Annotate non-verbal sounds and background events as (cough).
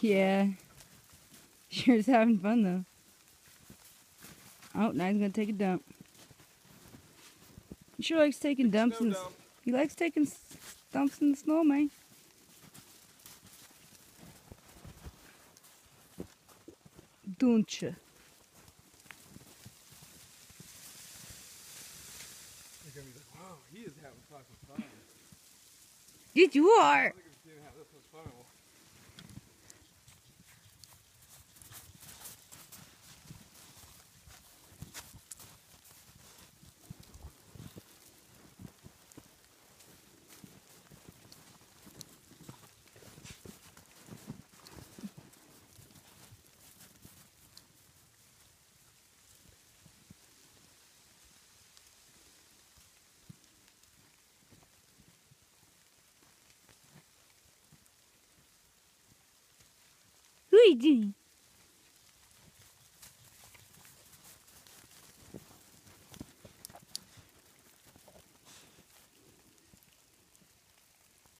Yeah. (laughs) Sure is having fun though. Oh, now he's gonna take a dump. He sure likes taking dumps in. dump. He likes taking dumps in the snow, man. Don't you? They're gonna be like, wow, he is having fucking fun. Yes, you are. Who are you doing?